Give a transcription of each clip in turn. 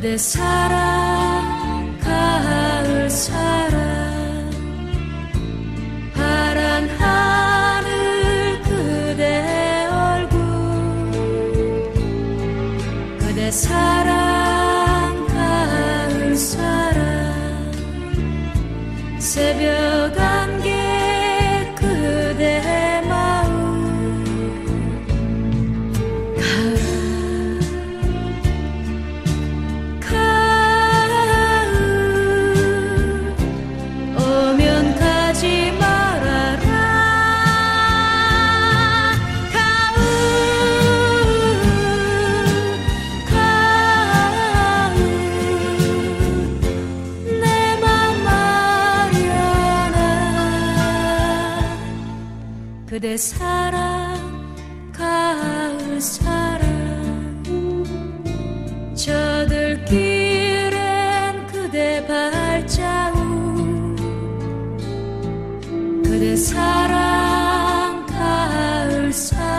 그대 사랑 그대 사랑 가을 사랑. 저들길엔 그대 발자국. 그대 사랑 가을 사랑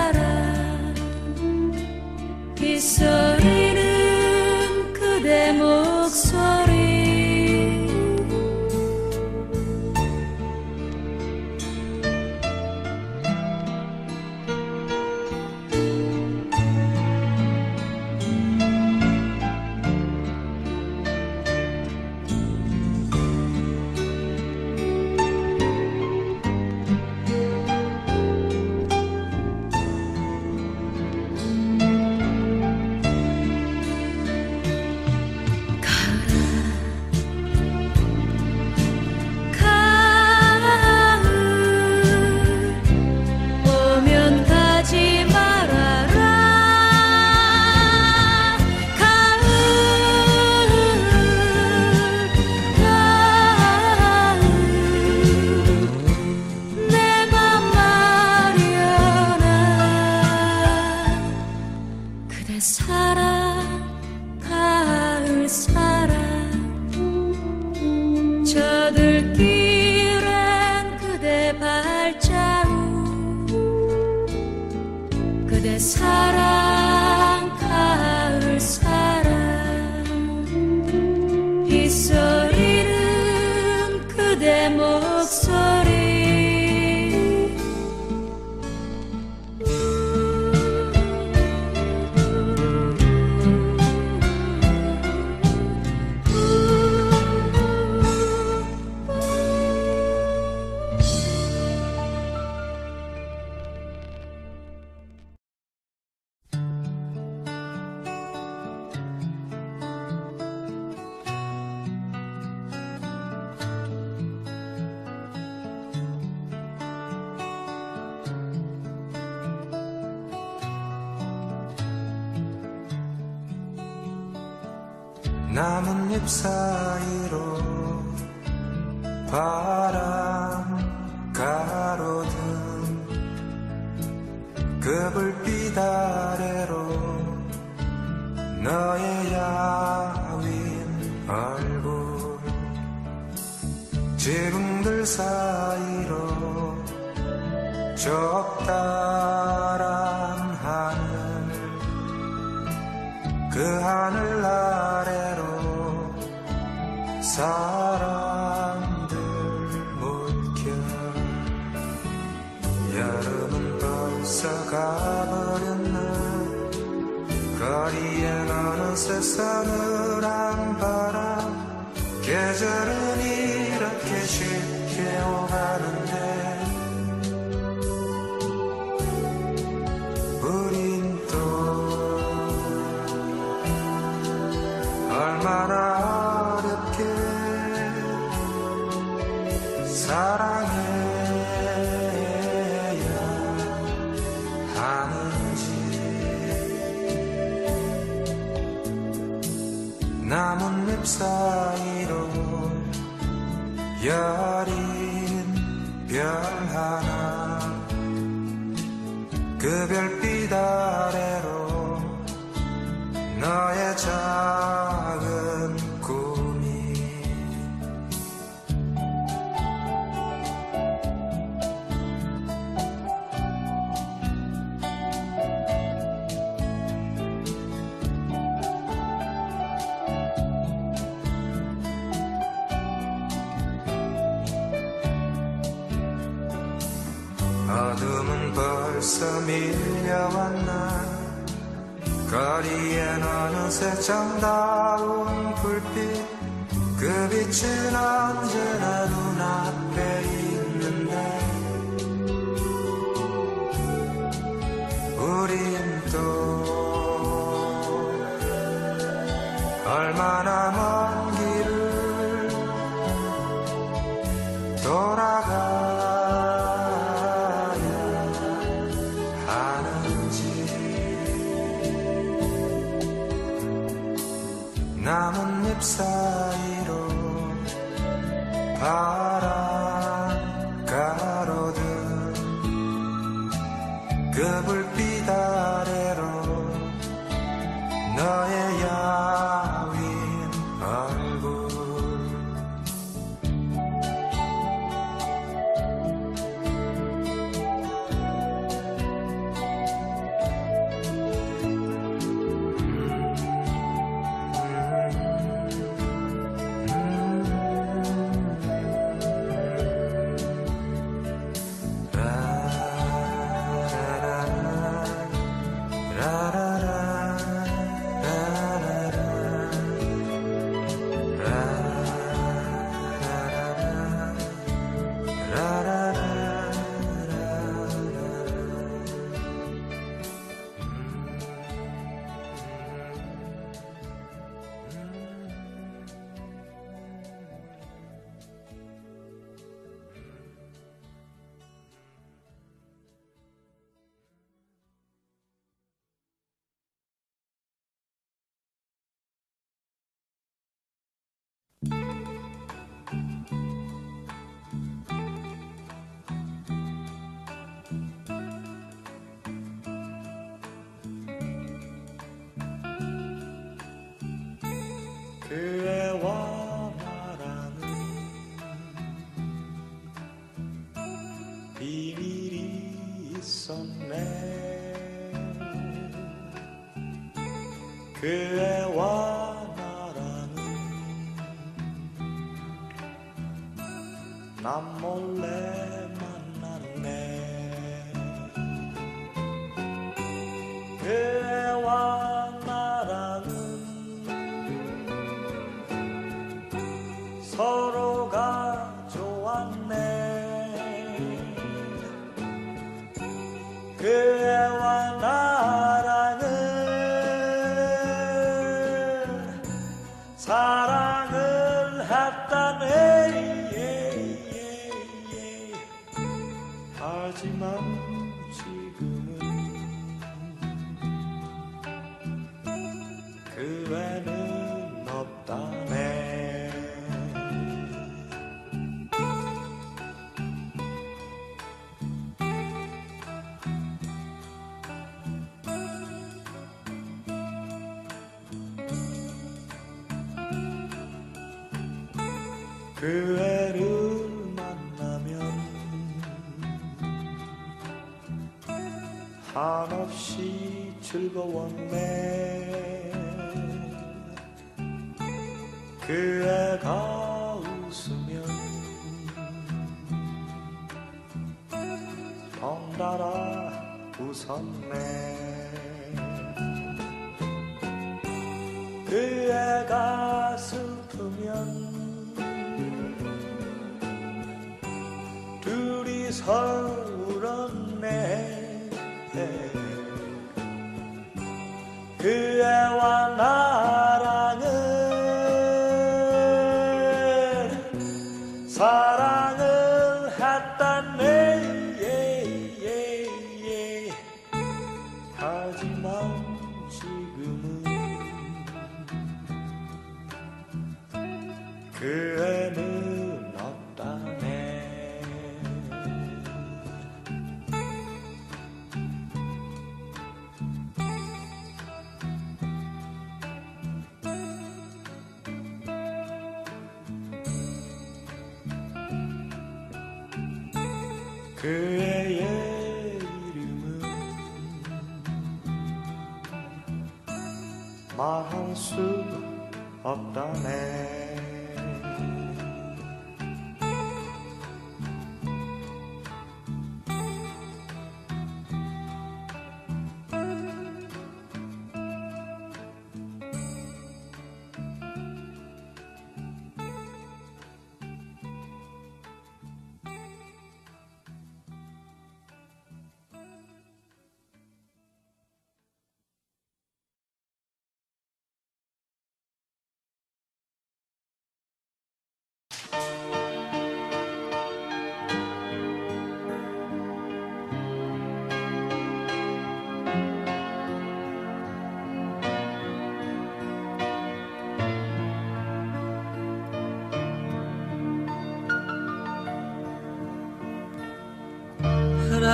나뭇잎 사이로 바람 가로등 그 불빛 아래로 너의 야윈 얼굴 지붕들 사이로 적다란 하늘 그 하늘 사람들 물결 여름은 벌써 가버렸나? 거리엔 어느새 서늘한 바람 계절은 어둠은 벌써 밀려왔나? 거리엔 어느새 정다운 불빛. 그 빛은 언제나 눈앞에 있는데. 우린 또 얼마나 하지만 지금 서울었네. 그애와 나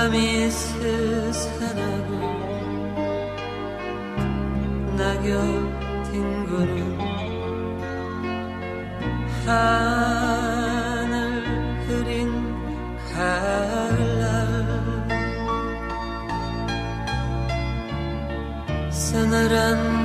바람이 스산하고 낙엽 뒹구는 하늘 흐린 가을날 서늘한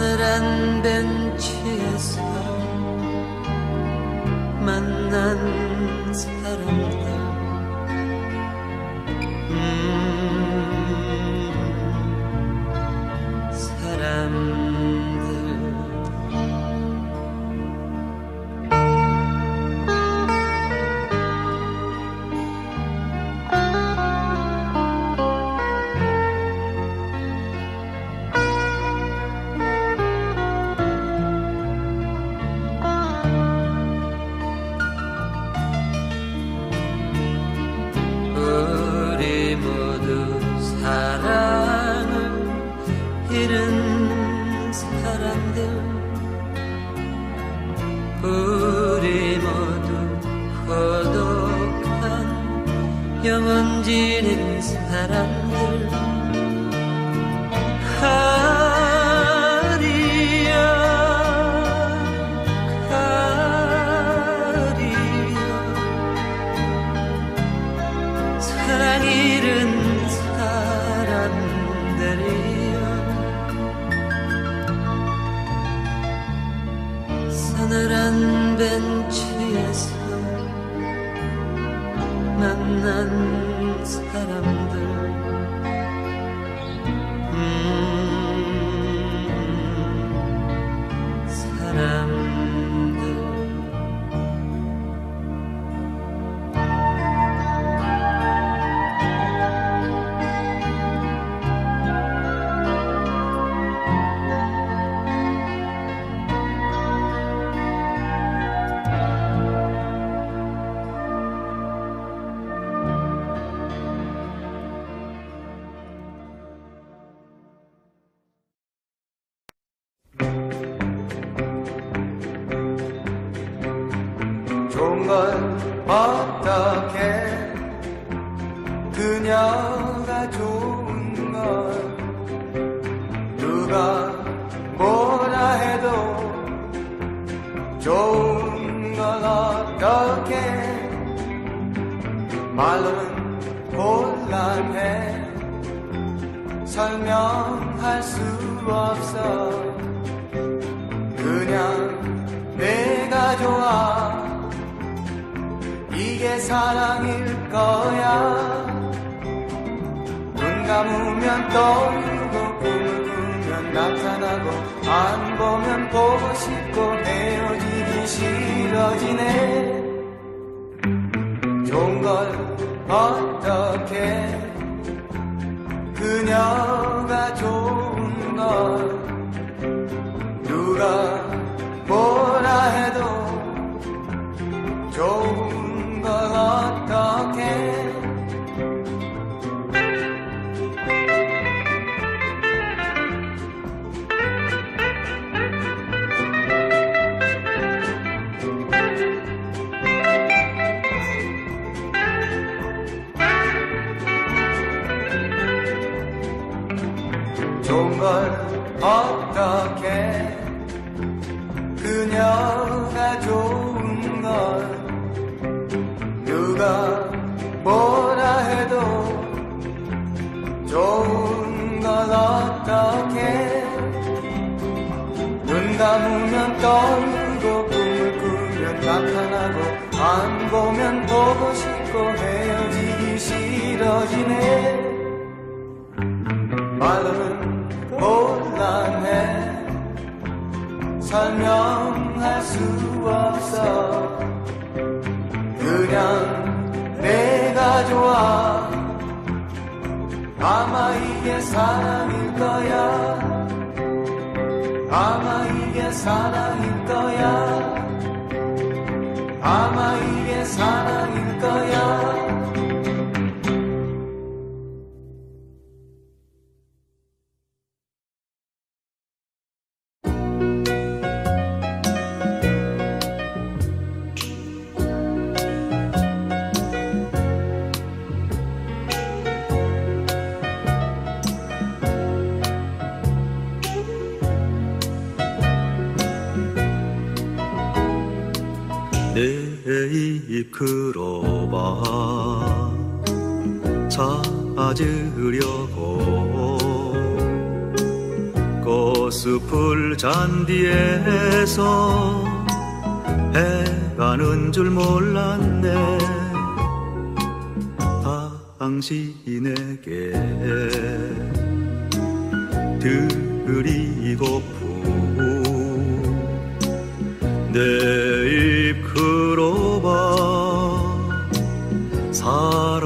Öğreniren ben çizsem Menden sarım. 걸 어떻게 그녀가 좋은 걸 누가 뭐라 해도 좋은 걸 어떻게 말로는 곤란해 설명할 수 없어 그냥 이게 사랑일 거야. 눈 감으면 떠오르고 꿈을 꾸면 나타나고 안 보면 보고 싶고 헤어지기 싫어지네. 좋은 걸 어떻게 그녀 말로는 곤란해. 설명할 수 없어. 그냥 내가 좋아. 아마 이게 사랑일 거야. 아마 이게 사랑일 거야. 아마 이게 사랑일 찾으려고 꽃숲을 잔디에서 해가는 줄 몰랐네. 당신에게 드리고픈 내입 그로봐 사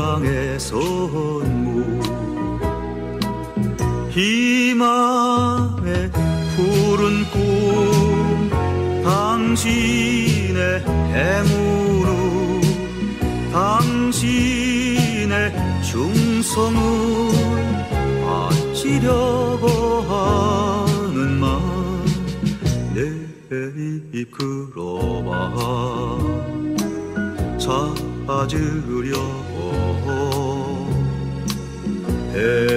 희망의 푸른 꿈 당신의 행운을 당신의 충성을 바치려고 하는 마내 입그로봐 찾으려고. 헤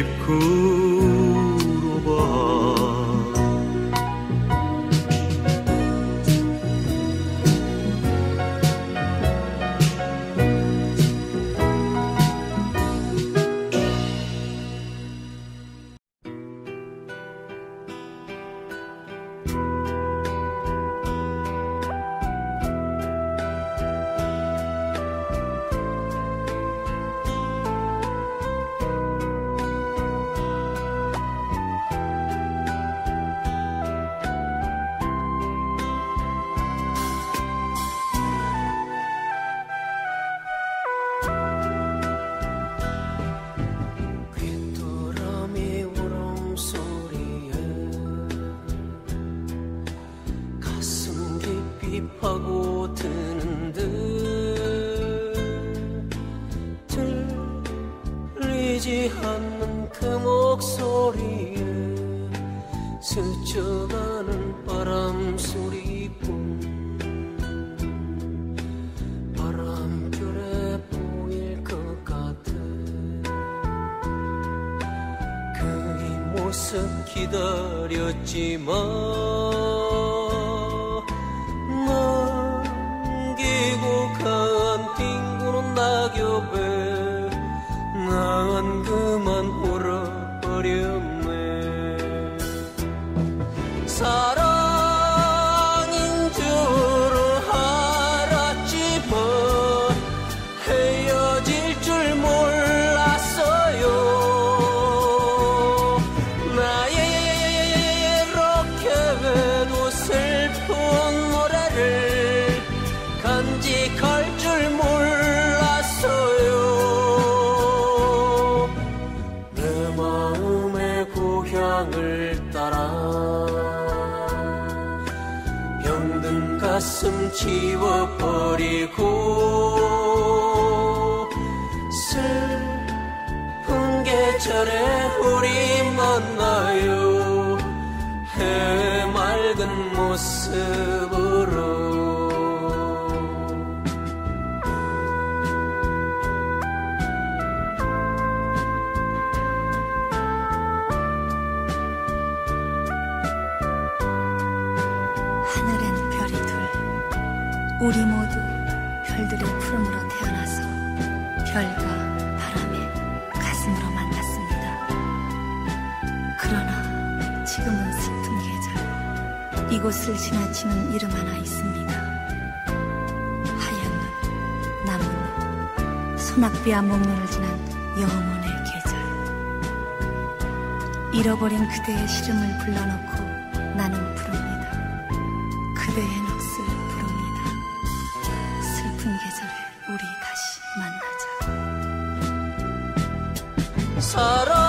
입구 들리지 않는 그 목소리에 스쳐가는 바람 소리뿐. 바람결에 보일 것 같아. 그의 모습 기다렸지만 지워버리고 슬픈 계절에 우리 만나요. 해맑은 모습 영혼의 계절 잃어버린 그대의 시름을 불러놓고 나는 부릅니다 그대의 넋을 부릅니다. 슬픈 계절에 우리 다시 만나자. 사랑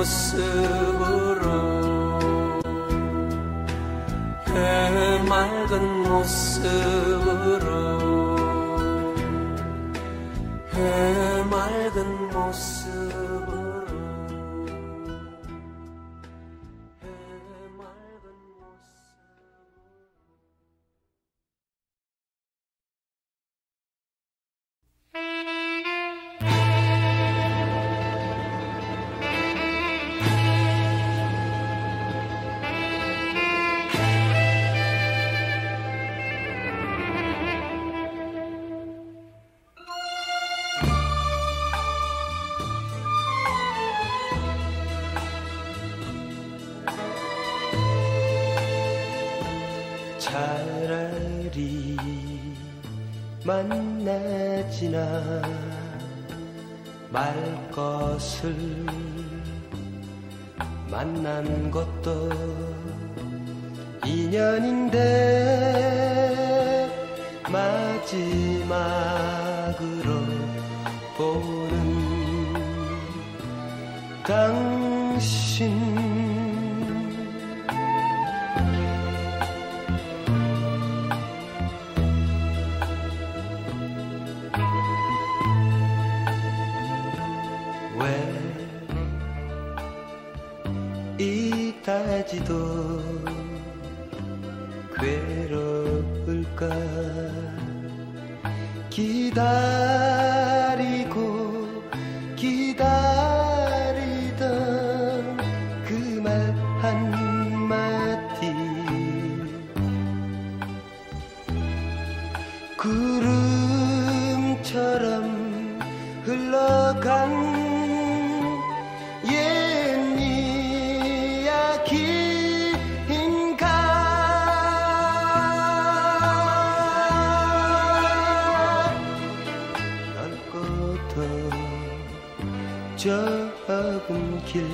모습으로 해맑은 모습으로 말 것을 만난 것도 인연인데 마지막으로 보는 당 이 좁은 길어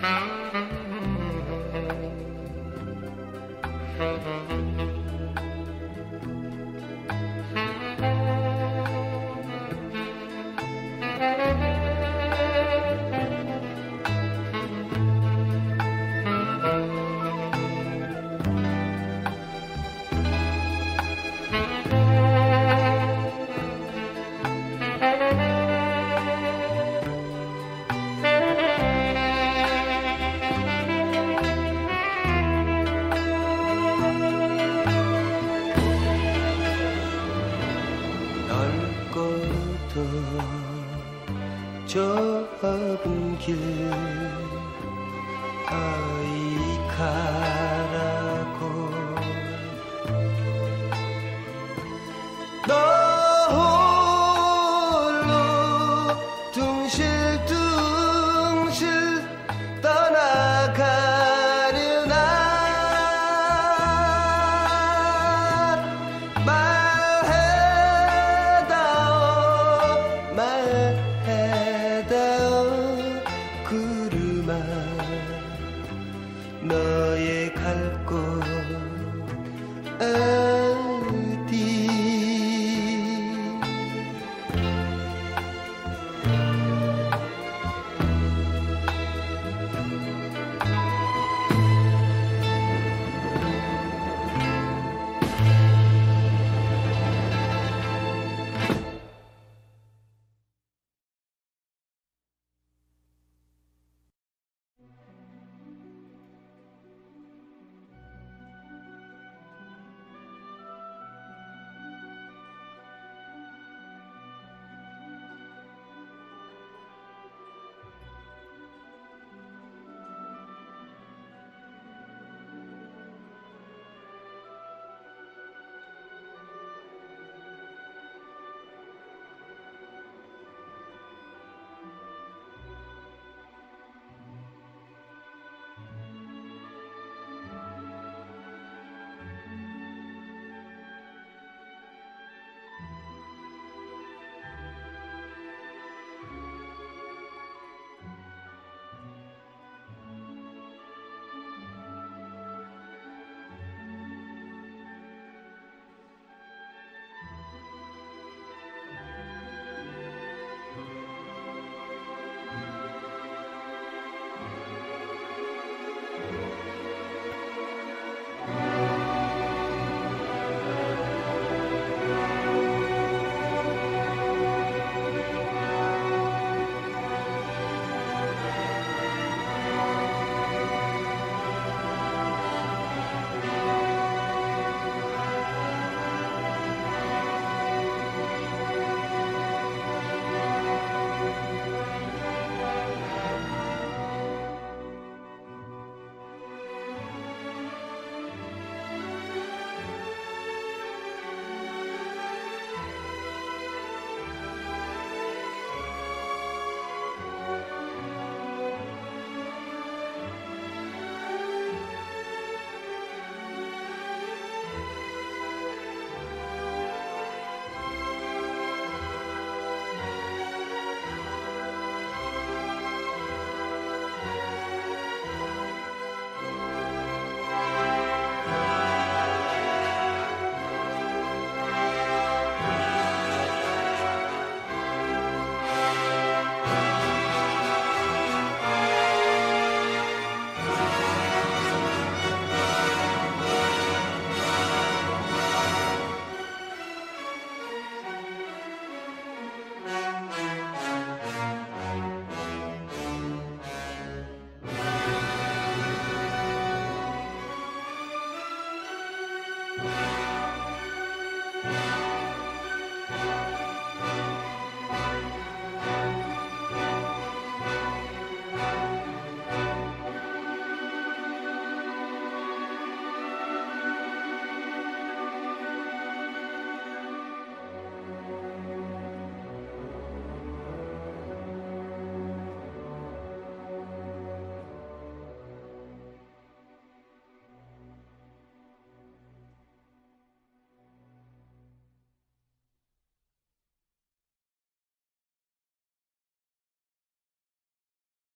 oh you.